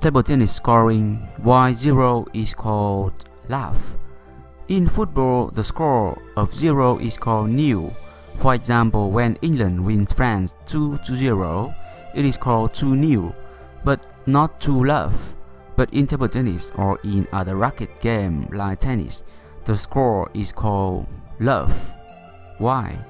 Table tennis scoring, why 0 is called love. In football, the score of 0 is called nil. For example, when England wins France 2 to 0, it is called 2 0, but not 2 love. But in table tennis or in other racket game like tennis, the score is called love. Why?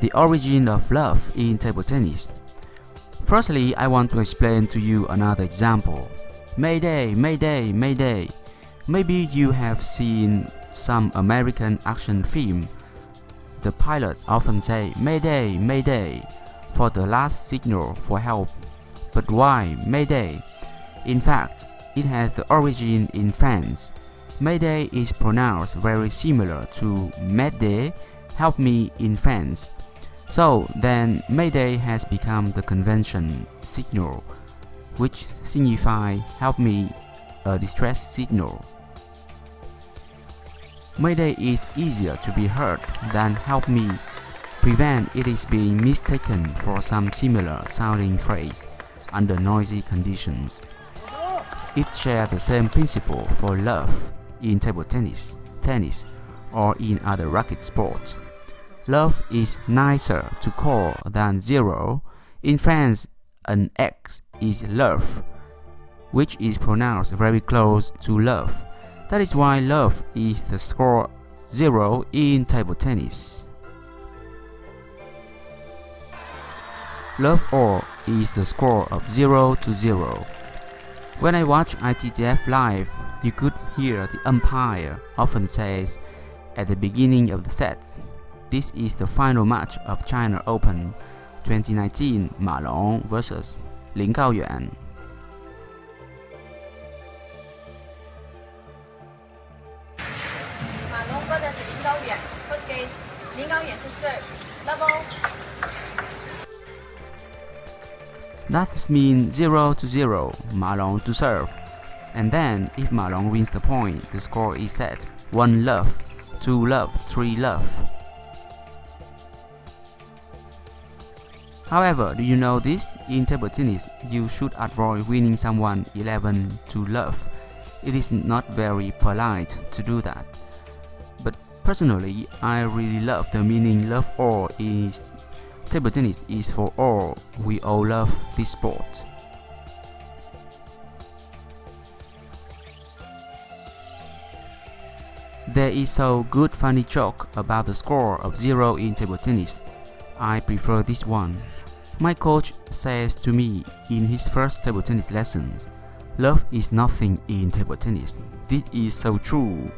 The origin of love in table tennis. Firstly, I want to explain to you another example. Mayday, Mayday, Mayday. Maybe you have seen some American action film. The pilot often say Mayday, Mayday for the last signal for help. But why Mayday? In fact, it has the origin in France. Mayday is pronounced very similar to m'aidez, help me in France. So then Mayday has become the convention signal, which signify help me a distress signal. Mayday is easier to be heard than help me, prevent it is being mistaken for some similar sounding phrase under noisy conditions. It shares the same principle for love in table tennis, tennis, or in other racket sports. Love is nicer to call than zero. In France, an X is l'oeuf, which is pronounced very close to love. That is why love is the score zero in table tennis. Love all is the score of 0 to 0. When I watch ITTF live, you could hear the umpire often says at the beginning of the set, this is the final match of China Open 2019 Ma Long versus Lin Gaoyuan. Ma Long versus Lin Gaoyuan. First game, Lin Gaoyuan to serve. Double. That means 0 to 0, Ma Long to serve. And then, if Ma Long wins the point, the score is set 1 love, 2 love, 3 love. However, do you know this? In table tennis, you should avoid winning someone 11 to love. It is not very polite to do that. But personally, I really love the meaning love all is table tennis is for all. We all love this sport. There is so good funny joke about the score of 0 in table tennis. I prefer this one. My coach says to me in his first table tennis lessons, Love is nothing in table tennis. This is so true.